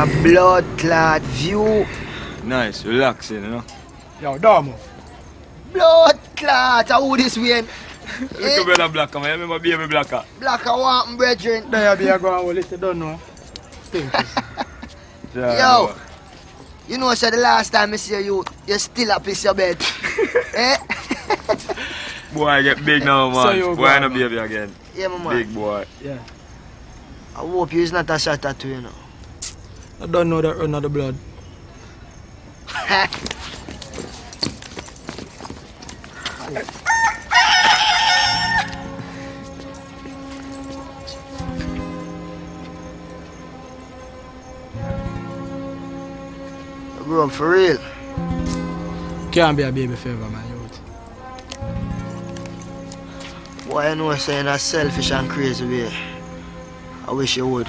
a blood clot view. Nice, relaxing, you know. Yo, Damo. Blood clot. How this way? Look at brother Blacker, man. You remember baby Blacker? Blacker want brethren. There be a go and well, don't know. Stink. Yo. You know, so the last time I see you, you still up piss your bed. eh? Boy, I get big now, man. So you boy, go, no man. baby again. Yeah, my man. Big boy. Yeah. I hope you's not a shot at you, you know. I don't know that run of the blood. Bro, for real. Can't be a baby forever, man, youth. Boy, I know saying that selfish and crazy way. I wish you would.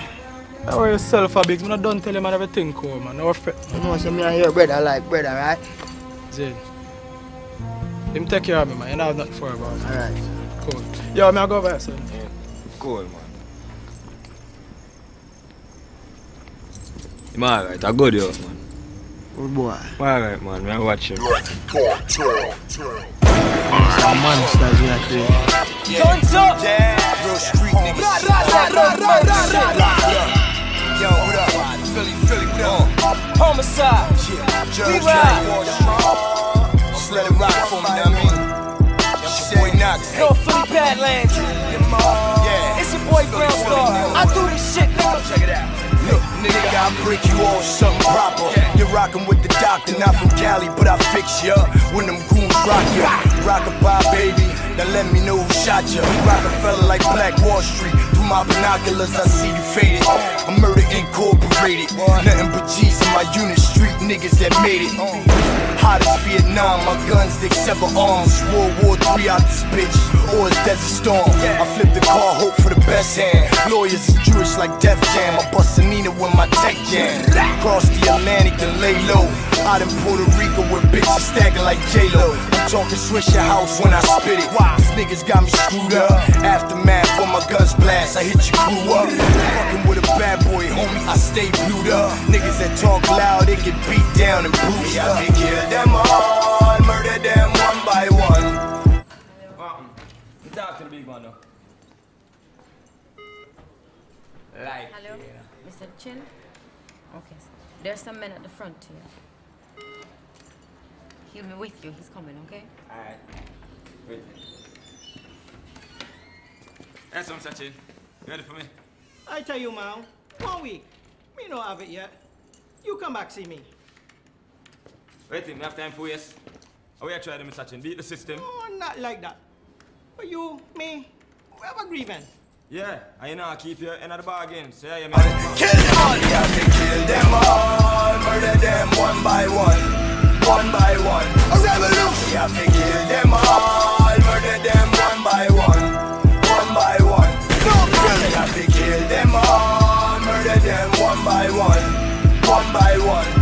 How are yourself a big? Man, don't tell him man everything cool, man. No fret, You know, say me and your brother like brother, right? Zane. Him take care of me, man. You know have nothing for about me. Alright. Cool. Yo, me I go over here, son. Cool, man. I'm alright, I good, yo, man. Good boy. I'm alright, man. Me I watch him. Some monsters we are creating. Guns up! Real street niggas. Yo, what up? Philly, Philly, what up? Homicide. We ride. Just let it rock for me, know what I mean? It's your boy Nox. North Philly Badlands. Yeah. It's your boy Brown Starr. I do this shit, nigga. Check it out. Look, nigga, I'll break you off something proper. You're rockin' with the doctor, not from Cali, but I fix ya. When them goons rock ya. Rock-a-bye, baby. Now let me know who shot ya. Rockefeller like Black Wall Street. Through my binoculars, I see you faded. I'm murder incorporated. Nothing but G's in my unit. Street niggas that made it. Hot as Vietnam, my guns they sever arms. World War III out this bitch, or it's Desert Storm. I flip the car, hope for the best hand. Lawyers is Jewish like Def Jam. I bust a Nina with my tech jam. Cross the Atlantic and lay low. Out in Puerto Rico where bitches stacking like J-Lo. I'm talking your House when I spit it. These niggas got me screwed up. Aftermath when my guns blast, I hit your crew up. Fucking with a bad boy, homie, I stay glued up. Niggas that talk loud, they get beat down and bruised up. I them all, murder them one by one. Talk to the big man now. Like, Hello, Mr. Chin? Okay, sir. There's some men at the front here. He'll be with you. He's coming, okay? Alright. Wait. That's what I'm Sachin. You ready for me? I tell you, man, one week. Me no have it yet. You come back see me. Wait, me have time for yes. How we are trying to Sachin? Beat the system. Oh, not like that. But you, me, we have agreement. Yeah, and you know I keep you in the bargain. So yeah, you Kill them all, yeah, they kill them all, murder them one by one, one by one. A revolution, yeah, they kill them all, murder them one by one, one by one. No, yeah, they kill them all, murder them one by one, one by one.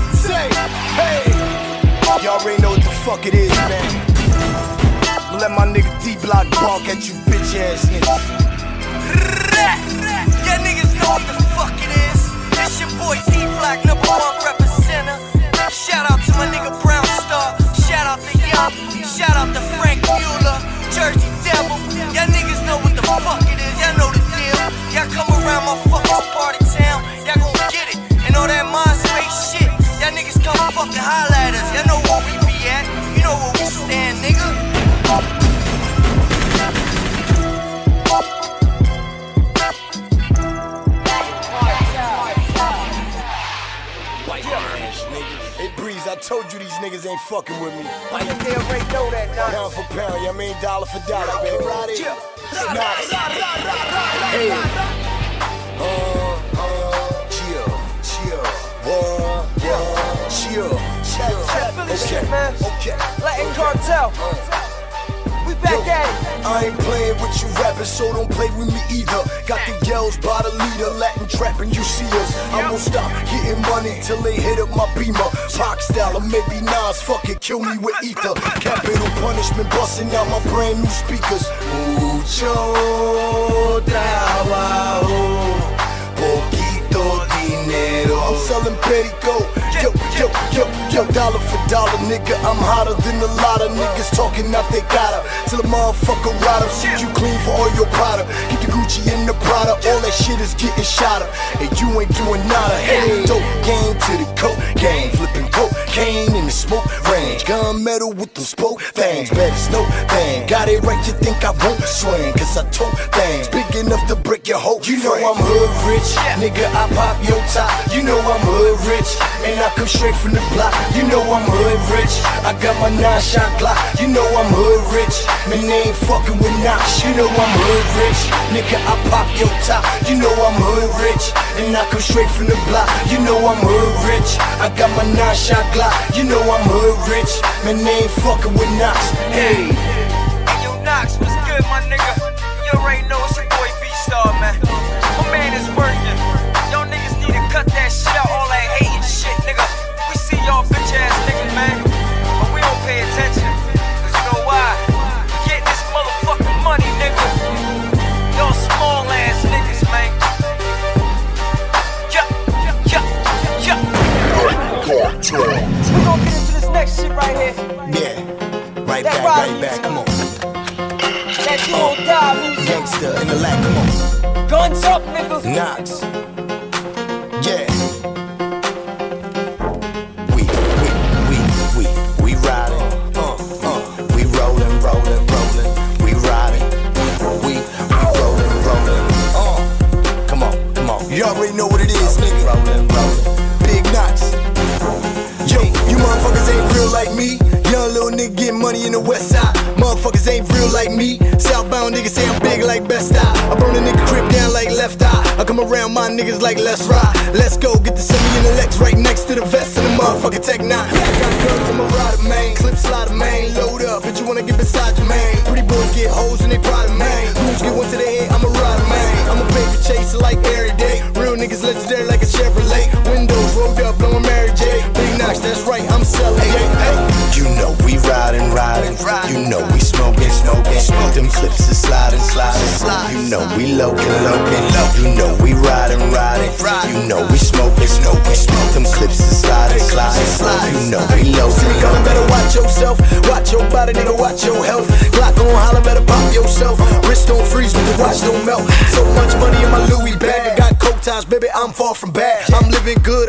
Y'all already know what the fuck it is, man. Let my nigga D-Block bark at you bitch ass niggas. Told you these niggas ain't fucking with me. Why you they already know that now? Pound for pound, you mean dollar for dollar, baby. Snaps. Hey. Uh, uh, chill, chill. One, one, chill, chill. Okay, okay. Latin cartel. Back at it. I ain't playing with you rappers, so don't play with me either. Got the yells by the leader, Latin trapping, you see us. I'm gonna stop getting money till they hit up my beamer. Rock style, or maybe Nas, fuck it, kill me with ether. Capital punishment, busting out my brand new speakers. Mucho trabajo, poquito dinero. I'm selling petticoat. Yo, yo, yo, yo, dollar for dollar, nigga. I'm hotter than a lot of niggas talking out they gotta. Till a motherfucker ride up, suit you clean for all your product. Keep the Gucci in the Prada, all that shit is getting shot up. And you ain't doing nada. Hey, dope game to the coke game, flipping cocaine in the smoke range. Gun metal with them spoke things, better snow thing. Got it right, you think I won't swing, cause I told things big enough to break your whole You know I'm hood rich, nigga, I pop your top. You know I'm hood rich, and I come straight from the block. You know I'm hood rich, I got my nine shot Glock. You know I'm hood rich, man, they ain't fucking with Nox. You know I'm hood rich, nigga, I pop your top. You know I'm hood rich, and I come straight from the block. You know I'm hood rich, I got my nine shot Glock. You know I'm hood rich, man, they ain't fucking with Nox. Hey. Hey, yo, Nox, what's good, my nigga? You already know it's shit right here. Yeah, right That back, rock right back, come on. That do or die music. Gangsta in the lap, come on. Guns up, nigga. Nox. Yeah. We, we, we, we, we riding. Uh, uh. We rolling, rolling, rolling. We riding. We, we rolling, rolling. Uh. Come on, come on. You already know what it is, nigga. Rolling, rolling. Like me. Young little nigga getting money in the west side. Motherfuckers ain't real like me. Southbound niggas say I'm big like Best Eye. I burn a nigga crib down like left eye. I come around my niggas like let's ride. Let's go get the semi in the Lex right next to the vest of the motherfucking Tech 9. I got guns, I'm a rider, man. Clip slider, man. Load up, bitch, you wanna get beside your man. Pretty boys get hoes and they pride, man. Know we loking, loking. You know we riding, riding. You know we smoking, smoking. Them clips is sliding, sliding. You know we loking, loking. Better watch yourself, watch your body, nigga, watch your health. Glock on holler, better pop yourself. Wrist don't freeze but the watch don't melt. So much money in my Louis bag. I got coke ties, baby, I'm far from bad. I'm living good.